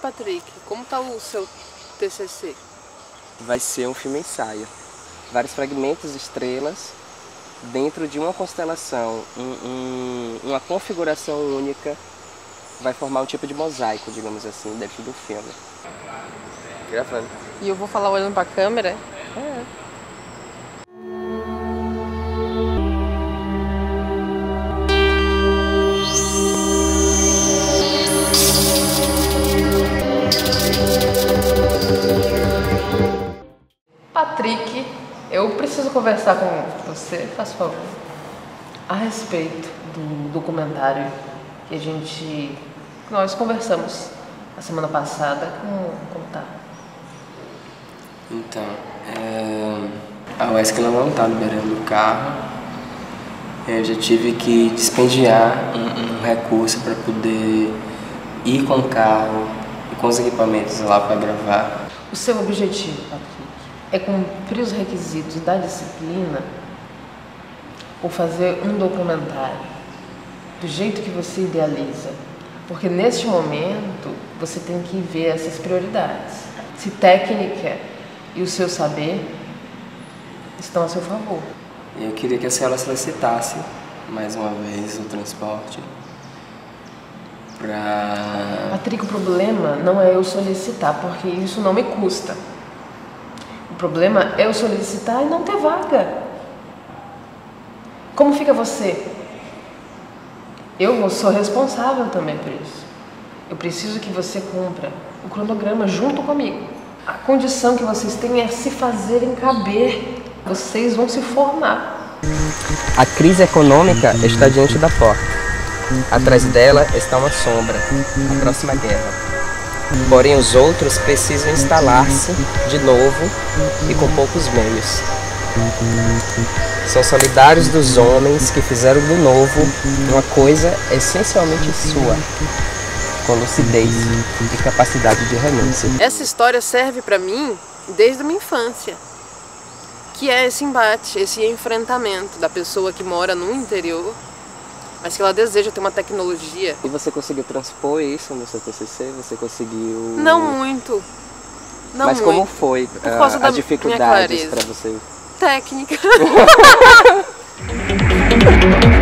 Patrick, como tá o seu TCC? Vai ser um filme ensaio. Vários fragmentos de estrelas dentro de uma constelação, um, um, uma configuração única vai formar um tipo de mosaico, digamos assim, dentro do filme. Gravando. E eu vou falar olhando pra câmera? É. Patrick, eu preciso conversar com você, faz favor, a respeito do documentário que a gente, que nós conversamos a semana passada. Como, como tá? Então, é, a UESC não está liberando o carro. Eu já tive que dispendiar um, um recurso para poder ir com o carro e com os equipamentos lá para gravar. O seu objetivo, Patrick, é cumprir os requisitos da disciplina ou fazer um documentário do jeito que você idealiza? Porque neste momento você tem que ver essas prioridades. Se técnica e o seu saber estão a seu favor. Eu queria que a senhora solicitasse mais uma vez o transporte para. Patrick, o problema não é eu solicitar, porque isso não me custa. Problema é eu solicitar e não ter vaga. Como fica você? Eu sou responsável também por isso. Eu preciso que você cumpra o cronograma junto comigo. A condição que vocês têm é se fazerem caber. Vocês vão se formar. A crise econômica está diante da porta. Atrás dela está uma sombra, a próxima guerra. Porém, os outros precisam instalar-se de novo e com poucos meios. São solidários dos homens que fizeram do novo uma coisa essencialmente sua, com lucidez e capacidade de renúncia. Essa história serve para mim desde a minha infância, que é esse embate, esse enfrentamento da pessoa que mora no interior, mas que ela deseja ter uma tecnologia. E você conseguiu transpor isso no seu TCC? Você conseguiu? Não muito. Não mas muito. como foi Por causa uh, da as dificuldades para você? Técnica.